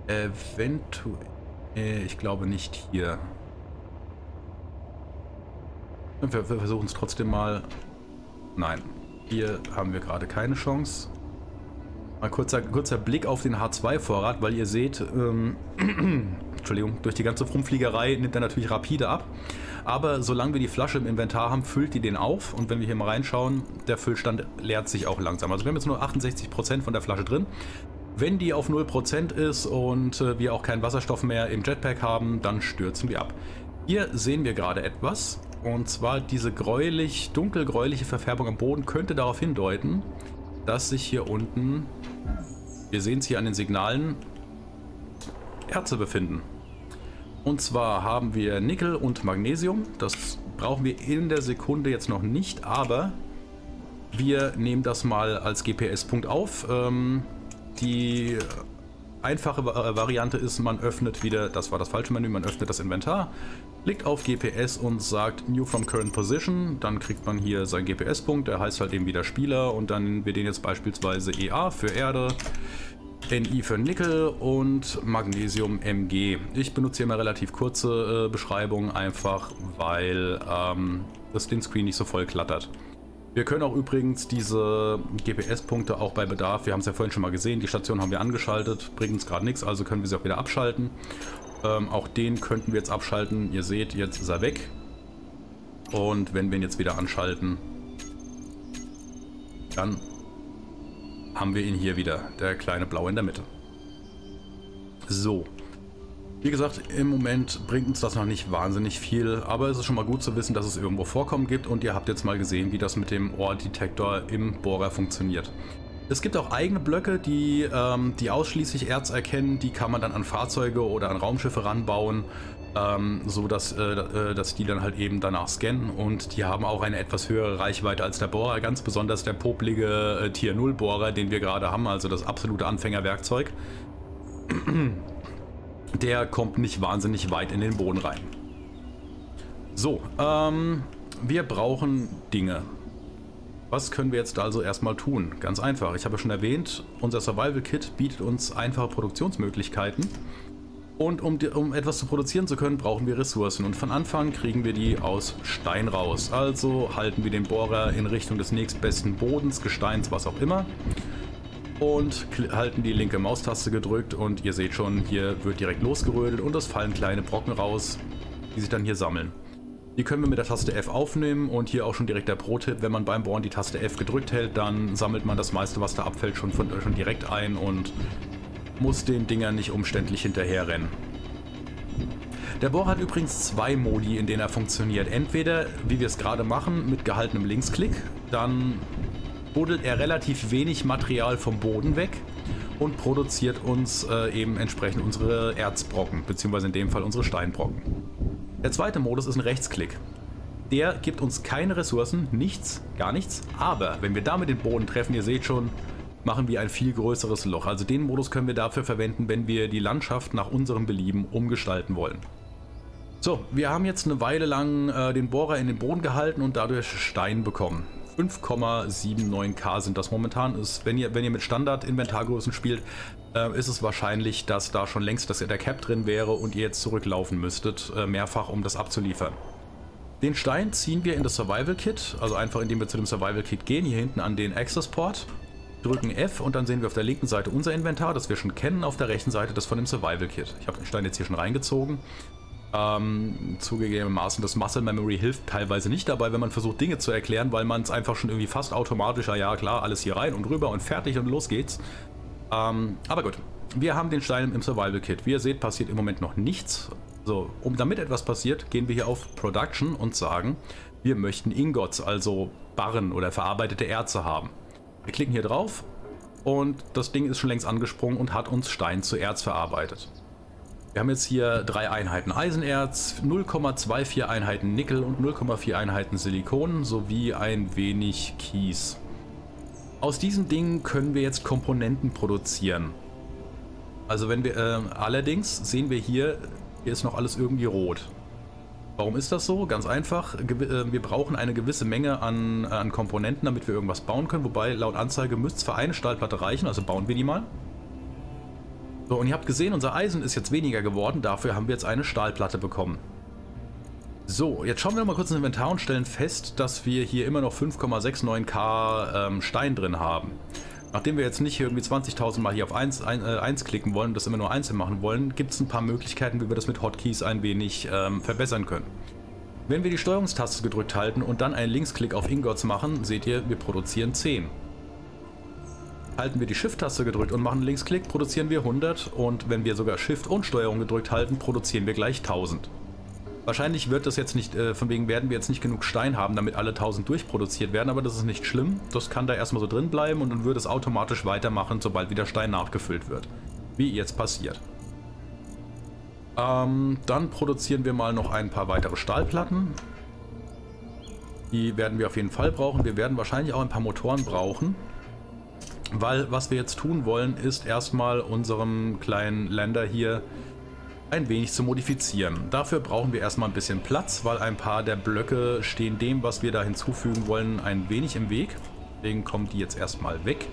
Eventuell, äh, ich glaube nicht hier. Wir, versuchen es trotzdem mal. Nein, hier haben wir gerade keine Chance. Mal kurzer, kurzer Blick auf den H2-Vorrat, weil ihr seht, ähm, [CLEARS THROAT] Entschuldigung, durch die ganze Rumfliegerei nimmt er natürlich rapide ab. Aber solange wir die Flasche im Inventar haben, füllt die den auf. Und wenn wir hier mal reinschauen, der Füllstand leert sich auch langsam. Also wir haben jetzt nur 68% von der Flasche drin. Wenn die auf 0% ist und äh, wir auch keinen Wasserstoff mehr im Jetpack haben, dann stürzen wir ab. Hier sehen wir gerade etwas. Und zwar diese gräulich, dunkelgräuliche Verfärbung am Boden könnte darauf hindeuten, dass sich hier unten, wir sehen es hier an den Signalen, Erze befinden. Und zwar haben wir Nickel und Magnesium. Das brauchen wir in der Sekunde jetzt noch nicht, aber wir nehmen das mal als GPS-Punkt auf. Ähm, die einfache Variante ist, man öffnet wieder, das war das falsche Menü, man öffnet das Inventar, klickt auf GPS und sagt New from Current Position, dann kriegt man hier seinen GPS-Punkt, der heißt halt eben wieder Spieler und dann nennen wir den jetzt beispielsweise EA für Erde. Ni für Nickel und Magnesium Mg. Ich benutze hier mal relativ kurze äh, Beschreibungen, einfach weil ähm, das den Screen nicht so voll klattert. Wir können auch übrigens diese GPS-Punkte auch bei Bedarf, wir haben es ja vorhin schon mal gesehen, die Station haben wir angeschaltet, bringt uns gerade nichts, also können wir sie auch wieder abschalten. Ähm, auch den könnten wir jetzt abschalten, ihr seht, jetzt ist er weg. Und wenn wir ihn jetzt wieder anschalten, dann haben wir ihn hier wieder, der kleine Blau in der Mitte. So, wie gesagt, im Moment bringt uns das noch nicht wahnsinnig viel, aber es ist schon mal gut zu wissen, dass es irgendwo Vorkommen gibt und ihr habt jetzt mal gesehen, wie das mit dem Ohrdetektor im Bohrer funktioniert. Es gibt auch eigene Blöcke, die, ähm, die ausschließlich Erz erkennen, die kann man dann an Fahrzeuge oder an Raumschiffe ranbauen, ähm, so dass, äh, äh dass die dann halt eben danach scannen. Und die haben auch eine etwas höhere Reichweite als der Bohrer, ganz besonders der poplige äh, Tier 0 Bohrer, den wir gerade haben, also das absolute Anfängerwerkzeug der kommt nicht wahnsinnig weit in den Boden rein. So, ähm, wir brauchen Dinge. Was können wir jetzt also erstmal tun? Ganz einfach. Ich habe schon erwähnt, unser Survival Kit bietet uns einfache Produktionsmöglichkeiten. Und um, um, etwas zu produzieren zu können, brauchen wir Ressourcen. Und von Anfang kriegen wir die aus Stein raus. Also halten wir den Bohrer in Richtung des nächstbesten Bodens, Gesteins, was auch immer und halten die linke Maustaste gedrückt und ihr seht schon, hier wird direkt losgerödelt und es fallen kleine Brocken raus, die sich dann hier sammeln. Die können wir mit der Taste F aufnehmen und hier auch schon direkt der Pro-Tipp, wenn man beim Bohren die Taste F gedrückt hält, dann sammelt man das meiste, was da abfällt, schon, von, schon direkt ein und muss den Dingern nicht umständlich hinterherrennen. Der Bohrer hat übrigens zwei Modi, in denen er funktioniert. Entweder, wie wir es gerade machen, mit gehaltenem Linksklick, dann buddelt er relativ wenig Material vom Boden weg und produziert uns äh, eben entsprechend unsere Erzbrocken, beziehungsweise in dem Fall unsere Steinbrocken. Der zweite Modus ist ein Rechtsklick. Der gibt uns keine Ressourcen, nichts, gar nichts, aber wenn wir damit den Boden treffen, ihr seht schon, machen wir ein viel größeres Loch. Also den Modus können wir dafür verwenden, wenn wir die Landschaft nach unserem Belieben umgestalten wollen. So, wir haben jetzt eine Weile lang äh, den Bohrer in den Boden gehalten und dadurch Stein bekommen. 5,79k sind das momentan. Ist, wenn, ihr, wenn ihr mit Standard-Inventargrößen spielt, äh, ist es wahrscheinlich, dass da schon längst dass der Cap drin wäre und ihr jetzt zurücklaufen müsstet, äh, mehrfach, um das abzuliefern. Den Stein ziehen wir in das Survival Kit, also einfach indem wir zu dem Survival Kit gehen, hier hinten an den Access Port, drücken F und dann sehen wir auf der linken Seite unser Inventar, das wir schon kennen, auf der rechten Seite das von dem Survival Kit. Ich habe den Stein jetzt hier schon reingezogen. Ähm, zugegebenermaßen, das Muscle Memory hilft teilweise nicht dabei, wenn man versucht Dinge zu erklären, weil man es einfach schon irgendwie fast automatisch, ja klar, alles hier rein und rüber und fertig und los geht's. Ähm, aber gut, wir haben den Stein im Survival Kit. Wie ihr seht, passiert im Moment noch nichts. So, um damit etwas passiert, gehen wir hier auf Production und sagen, wir möchten Ingots, also Barren oder verarbeitete Erze haben. Wir klicken hier drauf und das Ding ist schon längst angesprungen und hat uns Stein zu Erz verarbeitet. Wir haben jetzt hier drei Einheiten Eisenerz, 0,24 Einheiten Nickel und 0,4 Einheiten Silikon sowie ein wenig Kies. Aus diesen Dingen können wir jetzt Komponenten produzieren. Also wenn wir, äh, allerdings sehen wir hier, hier ist noch alles irgendwie rot. Warum ist das so? Ganz einfach, äh, wir brauchen eine gewisse Menge an, an Komponenten, damit wir irgendwas bauen können, wobei laut Anzeige müsste es für eine Stahlplatte reichen, also bauen wir die mal. So, und ihr habt gesehen, unser Eisen ist jetzt weniger geworden, dafür haben wir jetzt eine Stahlplatte bekommen. So, jetzt schauen wir noch mal kurz ins Inventar und stellen fest, dass wir hier immer noch 5,69k ähm, Stein drin haben. Nachdem wir jetzt nicht irgendwie 20.000 Mal hier auf 1, 1, äh, 1 klicken wollen und das immer nur einzeln machen wollen, gibt es ein paar Möglichkeiten, wie wir das mit Hotkeys ein wenig ähm, verbessern können. Wenn wir die Steuerungstaste gedrückt halten und dann einen Linksklick auf Ingots machen, seht ihr, wir produzieren 10. Halten wir die Shift-Taste gedrückt und machen Linksklick, produzieren wir 100 und wenn wir sogar Shift und Steuerung gedrückt halten, produzieren wir gleich 1000. Wahrscheinlich wird das jetzt nicht, äh, von wegen werden wir jetzt nicht genug Stein haben, damit alle 1000 durchproduziert werden, aber das ist nicht schlimm. Das kann da erstmal so drin bleiben und dann würde es automatisch weitermachen, sobald wieder Stein nachgefüllt wird. Wie jetzt passiert. Ähm, dann produzieren wir mal noch ein paar weitere Stahlplatten. Die werden wir auf jeden Fall brauchen. Wir werden wahrscheinlich auch ein paar Motoren brauchen. Weil was wir jetzt tun wollen, ist erstmal unserem kleinen Länder hier ein wenig zu modifizieren. Dafür brauchen wir erstmal ein bisschen Platz, weil ein paar der Blöcke stehen dem, was wir da hinzufügen wollen, ein wenig im Weg. Deswegen kommen die jetzt erstmal weg.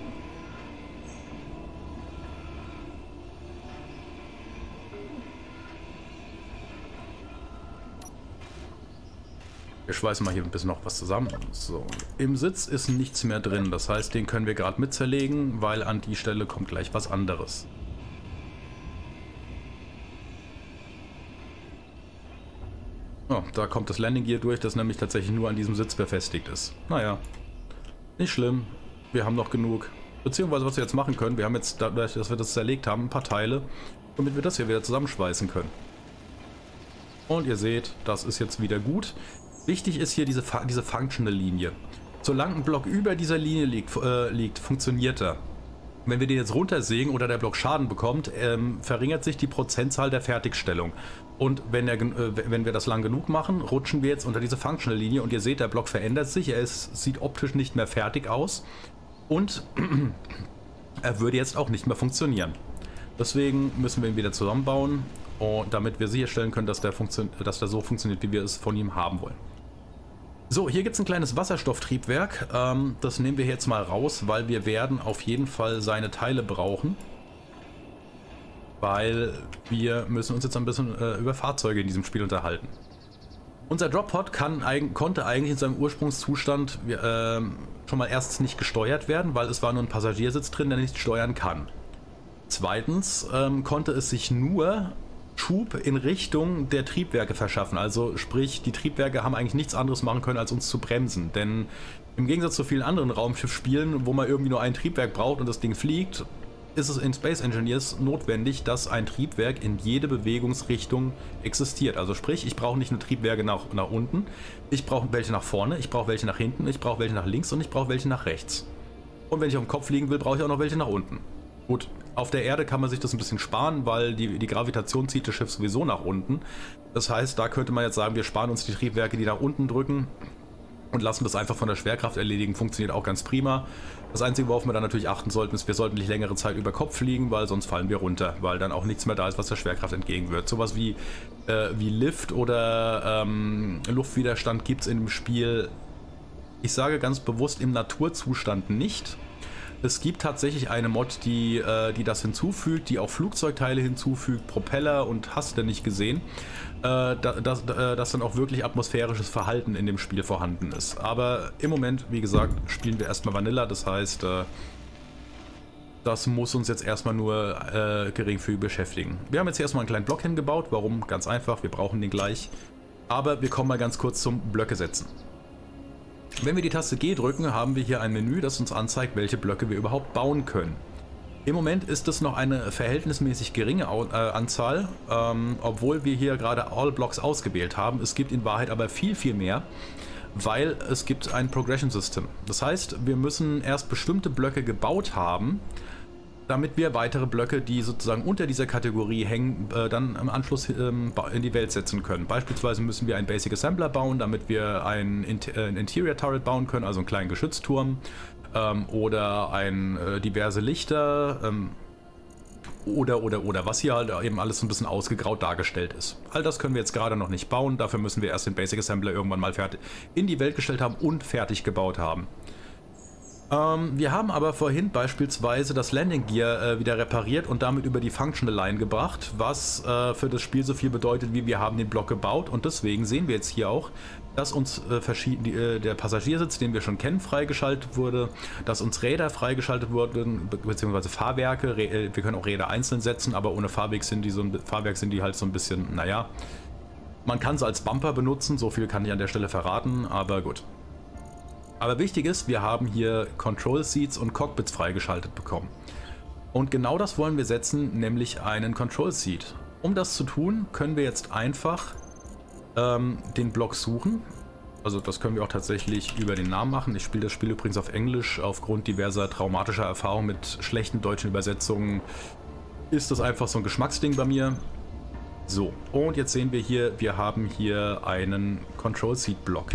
Wir schweißen mal hier ein bisschen noch was zusammen. So, im Sitz ist nichts mehr drin. Das heißt, den können wir gerade mit zerlegen, weil an die Stelle kommt gleich was anderes. Oh, da kommt das Landing Gear durch, das nämlich tatsächlich nur an diesem Sitz befestigt ist. Naja, nicht schlimm. Wir haben noch genug. Beziehungsweise, was wir jetzt machen können, wir haben jetzt, dadurch, dass wir das zerlegt haben, ein paar Teile, damit wir das hier wieder zusammenschweißen können. Und ihr seht, das ist jetzt wieder gut. Wichtig ist hier diese, diese Functional-Linie. Solange ein Block über dieser Linie liegt, äh, liegt, funktioniert er. Wenn wir den jetzt runtersägen oder der Block Schaden bekommt, ähm, verringert sich die Prozentzahl der Fertigstellung. Und wenn, er, äh, wenn wir das lang genug machen, rutschen wir jetzt unter diese Functional-Linie und ihr seht, der Block verändert sich, er ist, sieht optisch nicht mehr fertig aus und [CLEARS THROAT] er würde jetzt auch nicht mehr funktionieren. Deswegen müssen wir ihn wieder zusammenbauen, damit wir sicherstellen können, dass der, dass der so funktioniert, wie wir es von ihm haben wollen. So, hier gibt es ein kleines Wasserstofftriebwerk. Ähm, das nehmen wir jetzt mal raus, weil wir werden auf jeden Fall seine Teile brauchen. Weil wir müssen uns jetzt ein bisschen äh, über Fahrzeuge in diesem Spiel unterhalten. Unser Droppod konnte eigentlich in seinem Ursprungszustand äh, schon mal erstens nicht gesteuert werden, weil es war nur ein Passagiersitz drin, der nicht steuern kann. Zweitens ähm, konnte es sich nur Schub in Richtung der Triebwerke verschaffen. Also sprich, die Triebwerke haben eigentlich nichts anderes machen können, als uns zu bremsen. Denn im Gegensatz zu vielen anderen Raumschiffspielen, wo man irgendwie nur ein Triebwerk braucht und das Ding fliegt, ist es in Space Engineers notwendig, dass ein Triebwerk in jede Bewegungsrichtung existiert. Also sprich, ich brauche nicht nur Triebwerke nach, nach unten, ich brauche welche nach vorne, ich brauche welche nach hinten, ich brauche welche nach links und ich brauche welche nach rechts. Und wenn ich auf dem Kopf fliegen will, brauche ich auch noch welche nach unten. Gut, auf der Erde kann man sich das ein bisschen sparen, weil die, die Gravitation zieht das Schiff sowieso nach unten. Das heißt, da könnte man jetzt sagen, wir sparen uns die Triebwerke, die nach unten drücken und lassen das einfach von der Schwerkraft erledigen. Funktioniert auch ganz prima. Das Einzige, worauf wir dann natürlich achten sollten, ist, wir sollten nicht längere Zeit über Kopf fliegen, weil sonst fallen wir runter, weil dann auch nichts mehr da ist, was der Schwerkraft entgegenwirkt. Sowas wie, äh, wie Lift oder ähm, Luftwiderstand gibt es in dem Spiel, ich sage ganz bewusst, im Naturzustand nicht. Es gibt tatsächlich eine Mod, die, äh, die das hinzufügt, die auch Flugzeugteile hinzufügt, Propeller und hast du nicht gesehen, äh, dass, äh, dass dann auch wirklich atmosphärisches Verhalten in dem Spiel vorhanden ist. Aber im Moment, wie gesagt, spielen wir erstmal Vanilla, das heißt, äh, das muss uns jetzt erstmal nur äh, geringfügig beschäftigen. Wir haben jetzt hier erstmal einen kleinen Block hingebaut. Warum? Ganz einfach, wir brauchen den gleich. Aber wir kommen mal ganz kurz zum Blöcke setzen. Wenn wir die Taste G drücken, haben wir hier ein Menü, das uns anzeigt, welche Blöcke wir überhaupt bauen können. Im Moment ist es noch eine verhältnismäßig geringe äh, Anzahl, ähm, obwohl wir hier gerade All Blocks ausgewählt haben. Es gibt in Wahrheit aber viel, viel mehr, weil es gibt ein Progression System. Das heißt, wir müssen erst bestimmte Blöcke gebaut haben, damit wir weitere Blöcke, die sozusagen unter dieser Kategorie hängen, äh, dann im Anschluss ähm, in die Welt setzen können. Beispielsweise müssen wir einen Basic Assembler bauen, damit wir ein, äh, ein Interior Turret bauen können, also einen kleinen Geschützturm ähm, oder ein äh, diverse Lichter ähm, oder oder oder was hier halt eben alles so ein bisschen ausgegraut dargestellt ist. All das können wir jetzt gerade noch nicht bauen, dafür müssen wir erst den Basic Assembler irgendwann mal fertig in die Welt gestellt haben und fertig gebaut haben. Ähm, wir haben aber vorhin beispielsweise das Landing Gear äh, wieder repariert und damit über die Functional Line gebracht, was äh, für das Spiel so viel bedeutet, wie wir haben den Block gebaut und deswegen sehen wir jetzt hier auch, dass uns äh, verschieden, äh, der Passagiersitz, den wir schon kennen, freigeschaltet wurde, dass uns Räder freigeschaltet wurden, be beziehungsweise Fahrwerke, Rä äh, wir können auch Räder einzeln setzen, aber ohne Fahrwerk sind die, so ein, Fahrwerk sind die halt so ein bisschen, naja, man kann sie als Bumper benutzen, so viel kann ich an der Stelle verraten, aber gut. Aber wichtig ist, wir haben hier Control Seats und Cockpits freigeschaltet bekommen. Und genau das wollen wir setzen, nämlich einen Control Seat. Um das zu tun, können wir jetzt einfach ähm, den Block suchen. Also das können wir auch tatsächlich über den Namen machen. Ich spiele das Spiel übrigens auf Englisch. Aufgrund diverser traumatischer Erfahrungen mit schlechten deutschen Übersetzungen ist das einfach so ein Geschmacksding bei mir. So, und jetzt sehen wir hier, wir haben hier einen Control Seat Block.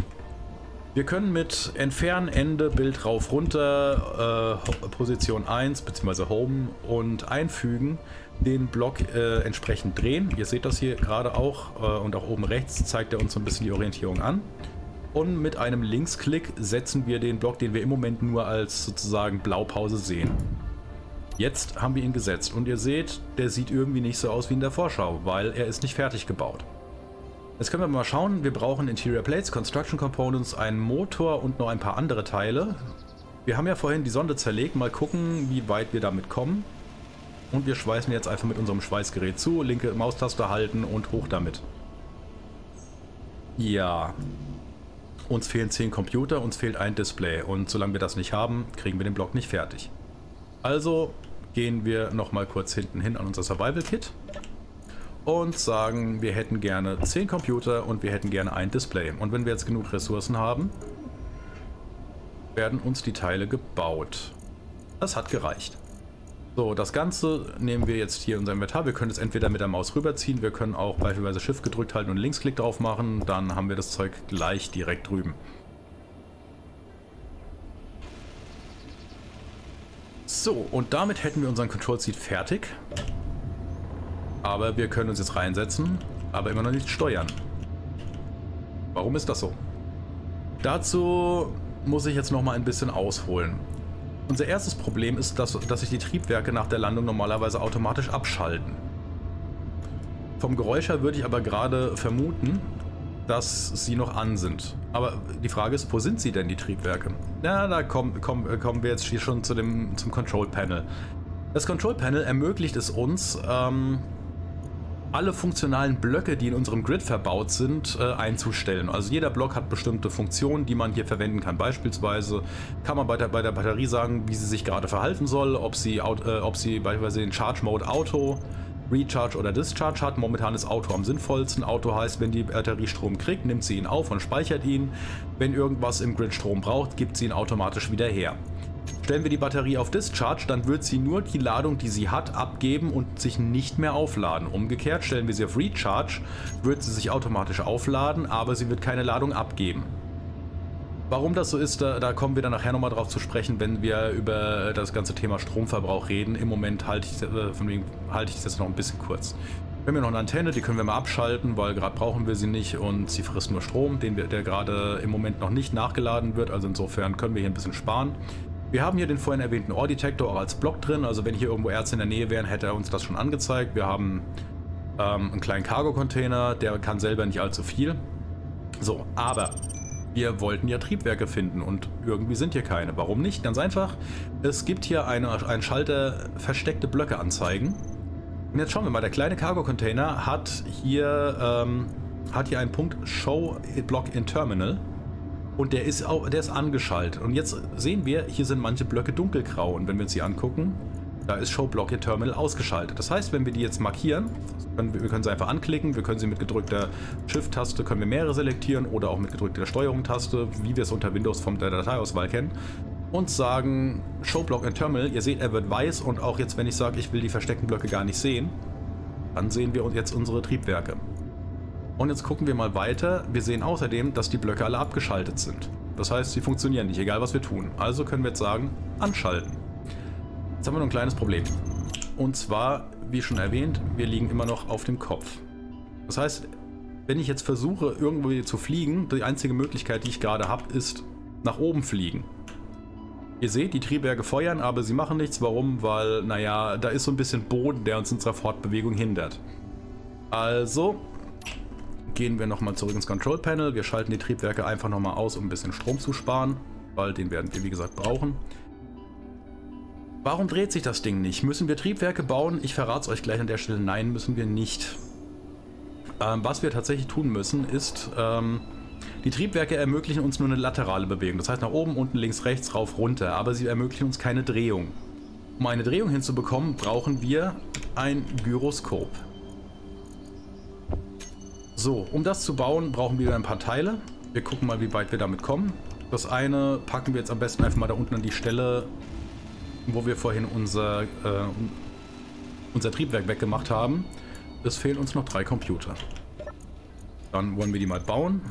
Wir können mit Entfernen, Ende, Bild rauf, runter, äh, Position 1 bzw. Home und Einfügen den Block äh, entsprechend drehen. Ihr seht das hier gerade auch äh, und auch oben rechts zeigt er uns so ein bisschen die Orientierung an. Und mit einem Linksklick setzen wir den Block, den wir im Moment nur als sozusagen Blaupause sehen. Jetzt haben wir ihn gesetzt und ihr seht, der sieht irgendwie nicht so aus wie in der Vorschau, weil er ist nicht fertig gebaut. Jetzt können wir mal schauen, wir brauchen Interior Plates, Construction Components, einen Motor und noch ein paar andere Teile. Wir haben ja vorhin die Sonde zerlegt, mal gucken, wie weit wir damit kommen. Und wir schweißen jetzt einfach mit unserem Schweißgerät zu, linke Maustaste halten und hoch damit. Ja, uns fehlen 10 Computer, uns fehlt ein Display und solange wir das nicht haben, kriegen wir den Block nicht fertig. Also gehen wir nochmal kurz hinten hin an unser Survival Kit und sagen, wir hätten gerne 10 Computer und wir hätten gerne ein Display. Und wenn wir jetzt genug Ressourcen haben, werden uns die Teile gebaut. Das hat gereicht. So, das Ganze nehmen wir jetzt hier in unser Inventar. Wir können es entweder mit der Maus rüberziehen, wir können auch beispielsweise Shift gedrückt halten und Linksklick drauf machen. Dann haben wir das Zeug gleich direkt drüben. So, und damit hätten wir unseren Control Seat fertig. Aber wir können uns jetzt reinsetzen, aber immer noch nicht steuern. Warum ist das so? Dazu muss ich jetzt noch mal ein bisschen ausholen. Unser erstes Problem ist, dass, dass sich die Triebwerke nach der Landung normalerweise automatisch abschalten. Vom Geräusch her würde ich aber gerade vermuten, dass sie noch an sind. Aber die Frage ist, wo sind sie denn, die Triebwerke? Na, da kommen, kommen, kommen wir jetzt hier schon zu dem, zum Control Panel. Das Control Panel ermöglicht es uns, ähm, alle funktionalen Blöcke, die in unserem Grid verbaut sind, äh, einzustellen. Also jeder Block hat bestimmte Funktionen, die man hier verwenden kann. Beispielsweise kann man bei der, bei der Batterie sagen, wie sie sich gerade verhalten soll, ob sie, äh, ob sie beispielsweise den Charge Mode Auto, Recharge oder Discharge hat. Momentan ist Auto am sinnvollsten. Auto heißt, wenn die Batterie Strom kriegt, nimmt sie ihn auf und speichert ihn. Wenn irgendwas im Grid Strom braucht, gibt sie ihn automatisch wieder her. Stellen wir die Batterie auf Discharge, dann wird sie nur die Ladung, die sie hat, abgeben und sich nicht mehr aufladen. Umgekehrt stellen wir sie auf Recharge, wird sie sich automatisch aufladen, aber sie wird keine Ladung abgeben. Warum das so ist, da, da kommen wir dann nachher nochmal drauf zu sprechen, wenn wir über das ganze Thema Stromverbrauch reden. Im Moment halte ich, äh, halte ich das noch ein bisschen kurz. Wir haben hier noch eine Antenne, die können wir mal abschalten, weil gerade brauchen wir sie nicht und sie frisst nur Strom, den wir, der gerade im Moment noch nicht nachgeladen wird. Also insofern können wir hier ein bisschen sparen. Wir haben hier den vorhin erwähnten Ohrdetektor auch als Block drin, also wenn hier irgendwo Ärzte in der Nähe wären, hätte er uns das schon angezeigt. Wir haben ähm, einen kleinen Cargo-Container, der kann selber nicht allzu viel. So, aber wir wollten ja Triebwerke finden und irgendwie sind hier keine. Warum nicht? Ganz einfach, es gibt hier eine, einen Schalter versteckte Blöcke anzeigen. Und jetzt schauen wir mal, der kleine Cargo-Container hat ähm, hat hier einen Punkt Show Block in Terminal. Und der ist, auch, der ist angeschaltet. Und jetzt sehen wir, hier sind manche Blöcke dunkelgrau. Und wenn wir uns die angucken, da ist Show Block in Terminal ausgeschaltet. Das heißt, wenn wir die jetzt markieren, können wir, wir können sie einfach anklicken, wir können sie mit gedrückter Shift-Taste, können wir mehrere selektieren oder auch mit gedrückter Steuerung-Taste, wie wir es unter Windows von der Dateiauswahl kennen und sagen Show Block in Terminal. Ihr seht, er wird weiß und auch jetzt, wenn ich sage, ich will die versteckten Blöcke gar nicht sehen, dann sehen wir jetzt unsere Triebwerke. Und jetzt gucken wir mal weiter. Wir sehen außerdem, dass die Blöcke alle abgeschaltet sind. Das heißt, sie funktionieren nicht, egal was wir tun. Also können wir jetzt sagen, anschalten. Jetzt haben wir noch ein kleines Problem. Und zwar, wie schon erwähnt, wir liegen immer noch auf dem Kopf. Das heißt, wenn ich jetzt versuche, irgendwo zu fliegen, die einzige Möglichkeit, die ich gerade habe, ist nach oben fliegen. Ihr seht, die Triebwerke feuern, aber sie machen nichts. Warum? Weil, naja, da ist so ein bisschen Boden, der uns in unserer Fortbewegung hindert. Also gehen wir nochmal zurück ins Control Panel. Wir schalten die Triebwerke einfach nochmal aus, um ein bisschen Strom zu sparen, weil den werden wir wie gesagt brauchen. Warum dreht sich das Ding nicht? Müssen wir Triebwerke bauen? Ich verrate es euch gleich an der Stelle. Nein, müssen wir nicht. Ähm, was wir tatsächlich tun müssen, ist, ähm, die Triebwerke ermöglichen uns nur eine laterale Bewegung. Das heißt nach oben, unten, links, rechts, rauf, runter. Aber sie ermöglichen uns keine Drehung. Um eine Drehung hinzubekommen, brauchen wir ein Gyroskop. So, um das zu bauen, brauchen wir ein paar Teile. Wir gucken mal, wie weit wir damit kommen. Das eine packen wir jetzt am besten einfach mal da unten an die Stelle, wo wir vorhin unser, äh, unser Triebwerk weggemacht haben. Es fehlen uns noch drei Computer. Dann wollen wir die mal bauen.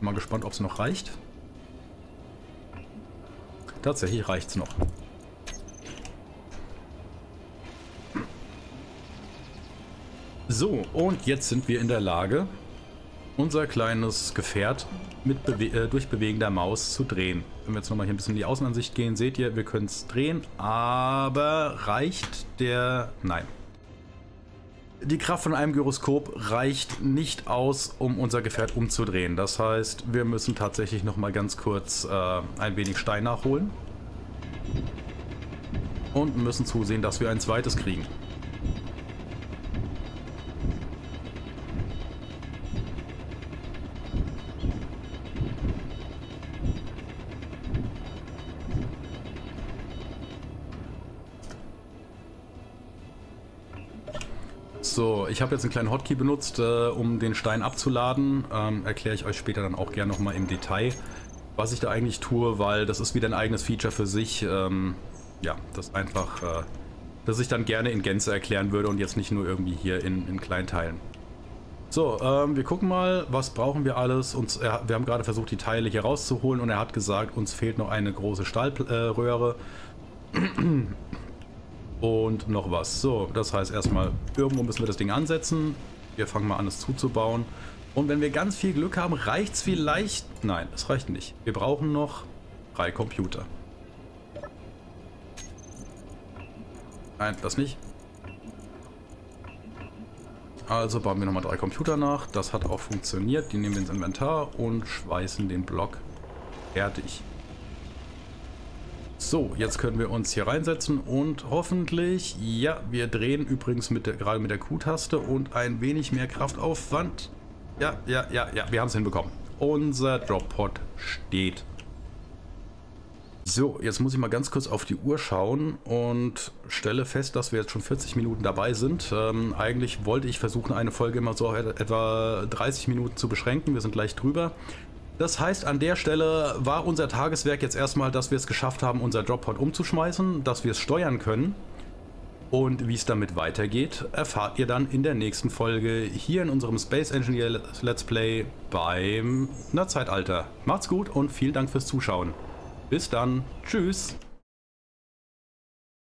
Mal gespannt, ob es noch reicht. Tatsächlich reicht es noch. So, und jetzt sind wir in der Lage, unser kleines Gefährt mit äh, durch Bewegen der Maus zu drehen. Wenn wir jetzt nochmal hier ein bisschen in die Außenansicht gehen, seht ihr, wir können es drehen, aber reicht der... Nein. die Kraft von einem Gyroskop reicht nicht aus, um unser Gefährt umzudrehen. Das heißt, wir müssen tatsächlich noch mal ganz kurz äh, ein wenig Stein nachholen. Und müssen zusehen, dass wir ein zweites kriegen. Ich habe jetzt einen kleinen Hotkey benutzt, äh, um den Stein abzuladen. Ähm, Erkläre ich euch später dann auch gerne nochmal im Detail, was ich da eigentlich tue, weil das ist wieder ein eigenes Feature für sich. Ähm, ja, das einfach, äh, das ich dann gerne in Gänze erklären würde und jetzt nicht nur irgendwie hier in, in kleinen Teilen. So, ähm, wir gucken mal, was brauchen wir alles. Uns, äh, wir haben gerade versucht, die Teile hier rauszuholen und er hat gesagt, uns fehlt noch eine große Stahlröhre. Und noch was. So, das heißt erstmal, irgendwo müssen wir das Ding ansetzen. Wir fangen mal an, es zuzubauen. Und wenn wir ganz viel Glück haben, reicht es vielleicht... Nein, es reicht nicht. Wir brauchen noch drei Computer. Nein, das nicht. Also bauen wir nochmal drei Computer nach. Das hat auch funktioniert. Die nehmen wir ins Inventar und schweißen den Block fertig. So, jetzt können wir uns hier reinsetzen und hoffentlich, ja, wir drehen übrigens mit der, gerade mit der Q-Taste und ein wenig mehr Kraftaufwand. Ja, ja, ja, ja, wir haben es hinbekommen. Unser Drop-Pod steht. So, jetzt muss ich mal ganz kurz auf die Uhr schauen und stelle fest, dass wir jetzt schon 40 Minuten dabei sind. Ähm, eigentlich wollte ich versuchen, eine Folge immer so etwa 30 Minuten zu beschränken. Wir sind gleich drüber. Das heißt, an der Stelle war unser Tageswerk jetzt erstmal, dass wir es geschafft haben, unser Droppod umzuschmeißen, dass wir es steuern können. Und wie es damit weitergeht, erfahrt ihr dann in der nächsten Folge hier in unserem Space Engineer Let's Play beim Nerdzeitalter. Macht's gut und vielen Dank fürs Zuschauen. Bis dann. Tschüss.